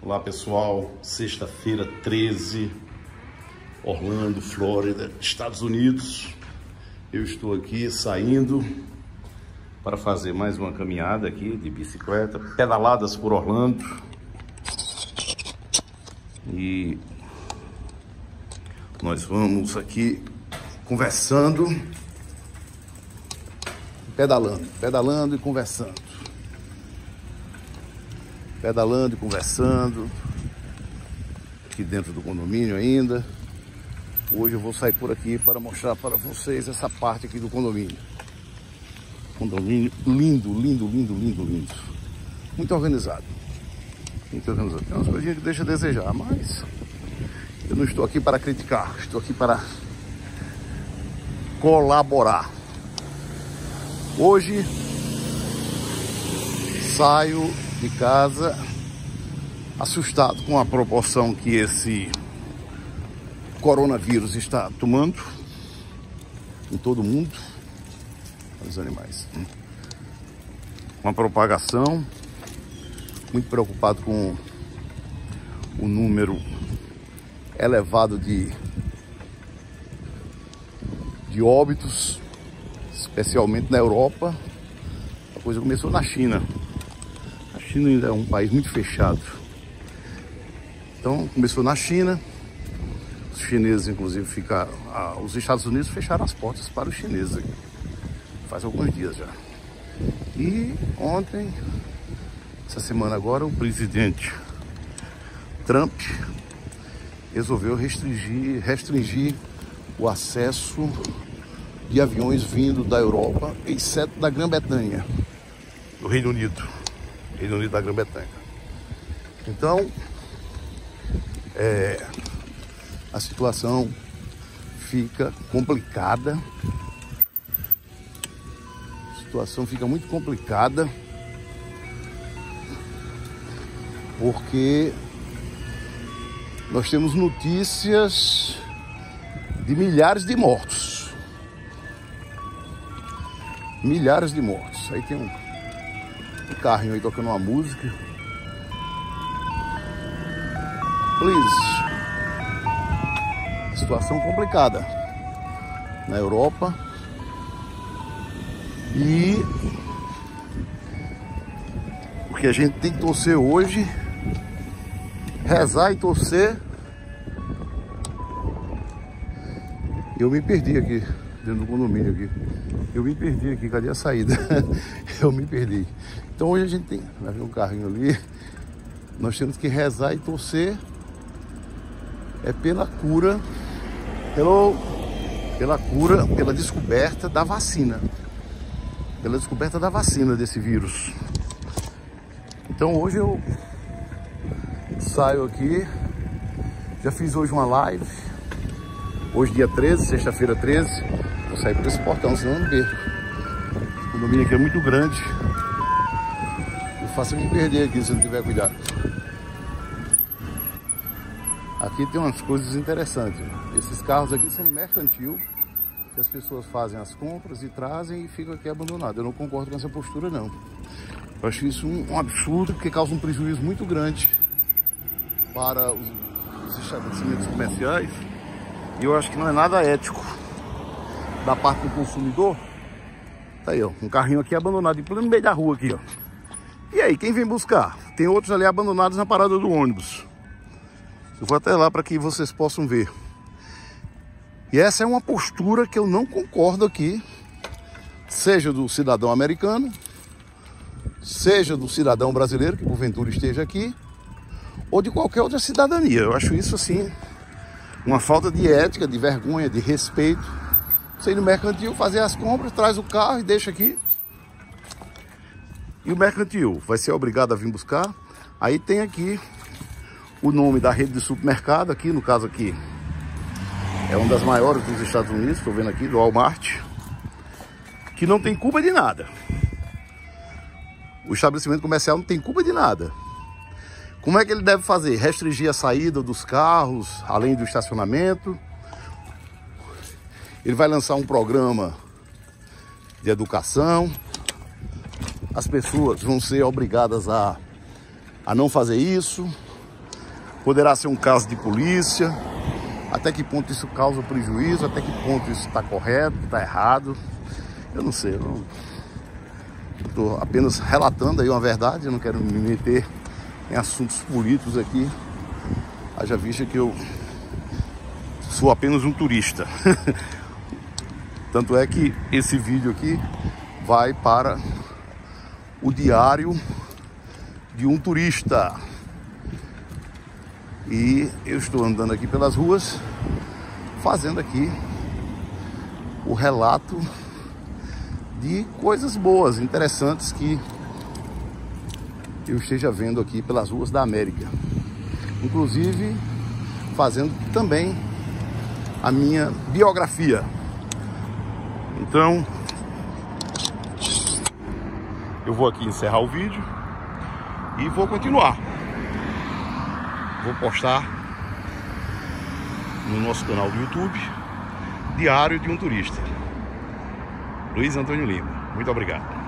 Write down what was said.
Olá pessoal, sexta-feira 13, Orlando, Flórida, Estados Unidos. Eu estou aqui saindo para fazer mais uma caminhada aqui de bicicleta, pedaladas por Orlando. E nós vamos aqui conversando, pedalando, pedalando e conversando pedalando e conversando aqui dentro do condomínio ainda. Hoje eu vou sair por aqui para mostrar para vocês essa parte aqui do condomínio. Condomínio lindo, lindo, lindo, lindo, lindo. Muito organizado. Muito organizado. Tem umas coisinhas que deixa a desejar, mas eu não estou aqui para criticar, estou aqui para colaborar. Hoje saio de casa, assustado com a proporção que esse coronavírus está tomando em todo o mundo, os animais. Uma propagação, muito preocupado com o número elevado de, de óbitos, especialmente na Europa. A coisa começou na China. China ainda é um país muito fechado. Então começou na China, os chineses inclusive ficaram, ah, os Estados Unidos fecharam as portas para os chineses aqui, faz alguns dias já. E ontem, essa semana agora, o presidente Trump resolveu restringir, restringir o acesso de aviões vindo da Europa, exceto da Grã-Bretanha, do Reino Unido. Reino Unido da Grã-Bretanha. Então, é, a situação fica complicada. A situação fica muito complicada porque nós temos notícias de milhares de mortos. Milhares de mortos. Aí tem um carrinho aí tocando uma música. Please. Situação complicada na Europa. E o que a gente tem que torcer hoje, rezar e torcer. Eu me perdi aqui dentro do condomínio aqui. Eu me perdi aqui, cadê a saída? eu me perdi. Então hoje a gente tem, vai ver um carrinho ali, nós temos que rezar e torcer é pela cura, pelo, pela cura, pela descoberta da vacina. Pela descoberta da vacina desse vírus. Então hoje eu saio aqui, já fiz hoje uma live, hoje dia 13, sexta-feira 13, vou sair por esse portão, senão eu não perco. O condomínio aqui é muito grande, fácil me perder aqui se não tiver cuidado. Aqui tem umas coisas interessantes. Esses carros aqui são mercantil, que as pessoas fazem as compras e trazem e ficam aqui abandonados. Eu não concordo com essa postura não. Eu acho isso um, um absurdo, porque causa um prejuízo muito grande para os, os estabelecimentos comerciais. E eu acho que não é nada ético da parte do consumidor. Tá aí, ó, um carrinho aqui abandonado em pleno meio da rua aqui, ó. E aí, quem vem buscar? Tem outros ali abandonados na parada do ônibus. Eu vou até lá para que vocês possam ver. E essa é uma postura que eu não concordo aqui, seja do cidadão americano, seja do cidadão brasileiro, que porventura esteja aqui, ou de qualquer outra cidadania. Eu acho isso assim uma falta de ética, de vergonha, de respeito. Você ir no mercantil, fazer as compras, traz o carro e deixa aqui. E o mercantil vai ser obrigado a vir buscar. Aí tem aqui o nome da rede de supermercado, aqui no caso aqui. É uma das maiores dos Estados Unidos, estou vendo aqui, do Walmart. Que não tem culpa de nada. O estabelecimento comercial não tem culpa de nada. Como é que ele deve fazer? Restringir a saída dos carros, além do estacionamento. Ele vai lançar um programa de educação as pessoas vão ser obrigadas a a não fazer isso. Poderá ser um caso de polícia. Até que ponto isso causa prejuízo? Até que ponto isso está correto, está errado? Eu não sei. Estou apenas relatando aí uma verdade. Eu não quero me meter em assuntos políticos aqui. Haja vista que eu sou apenas um turista. Tanto é que esse vídeo aqui vai para o diário de um turista. E eu estou andando aqui pelas ruas, fazendo aqui o relato de coisas boas, interessantes que eu esteja vendo aqui pelas ruas da América. Inclusive fazendo também a minha biografia. Então, eu vou aqui encerrar o vídeo e vou continuar. Vou postar no nosso canal do YouTube Diário de um Turista. Luiz Antônio Lima. Muito obrigado.